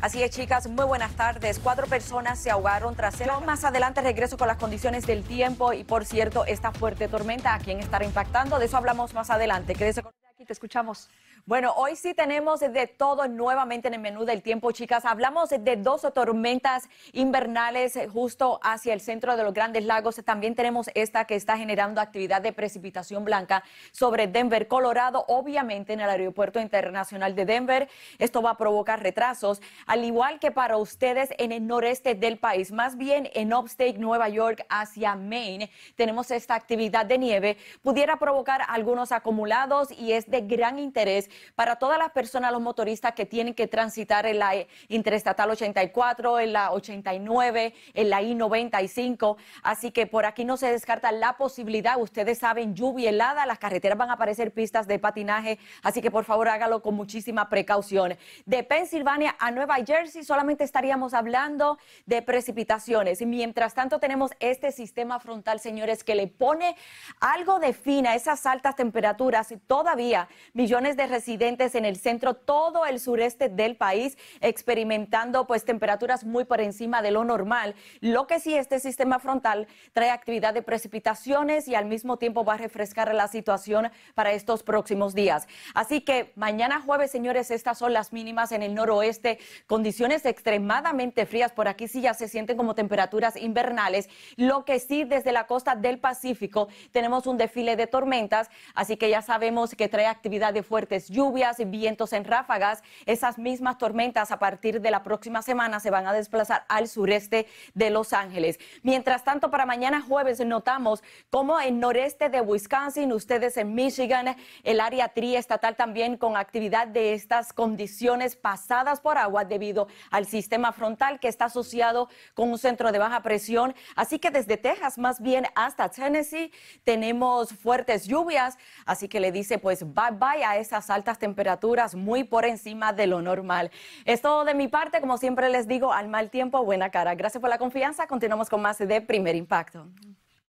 Así es, chicas, muy buenas tardes. Cuatro personas se ahogaron tras el... Más adelante regreso con las condiciones del tiempo y, por cierto, esta fuerte tormenta a quién estará impactando. De eso hablamos más adelante. Quédese con aquí, te escuchamos. Bueno, hoy sí tenemos de todo nuevamente en el menú del tiempo, chicas. Hablamos de dos tormentas invernales justo hacia el centro de los Grandes Lagos. También tenemos esta que está generando actividad de precipitación blanca sobre Denver, Colorado, obviamente en el Aeropuerto Internacional de Denver. Esto va a provocar retrasos, al igual que para ustedes en el noreste del país, más bien en Upstate, Nueva York, hacia Maine. Tenemos esta actividad de nieve. Pudiera provocar algunos acumulados y es de gran interés para todas las personas, los motoristas que tienen que transitar en la Interestatal 84, en la 89, en la I-95. Así que por aquí no se descarta la posibilidad. Ustedes saben, lluvia helada, las carreteras van a aparecer pistas de patinaje. Así que por favor hágalo con muchísima precaución. De Pensilvania a Nueva Jersey solamente estaríamos hablando de precipitaciones. Mientras tanto tenemos este sistema frontal, señores, que le pone algo de fina esas altas temperaturas. Todavía millones de residentes en el centro, todo el sureste del país, experimentando pues temperaturas muy por encima de lo normal. Lo que sí, este sistema frontal trae actividad de precipitaciones y al mismo tiempo va a refrescar la situación para estos próximos días. Así que mañana jueves, señores, estas son las mínimas en el noroeste, condiciones extremadamente frías. Por aquí sí ya se sienten como temperaturas invernales. Lo que sí, desde la costa del Pacífico tenemos un desfile de tormentas, así que ya sabemos que trae actividad de fuertes lluvias y vientos en ráfagas. Esas mismas tormentas a partir de la próxima semana se van a desplazar al sureste de Los Ángeles. Mientras tanto, para mañana jueves notamos como en noreste de Wisconsin, ustedes en Michigan, el área triestatal también con actividad de estas condiciones pasadas por agua debido al sistema frontal que está asociado con un centro de baja presión. Así que desde Texas más bien hasta Tennessee tenemos fuertes lluvias. Así que le dice pues bye bye a esas altas temperaturas muy por encima de lo normal. Es todo de mi parte, como siempre les digo, al mal tiempo, buena cara. Gracias por la confianza. Continuamos con más de Primer Impacto.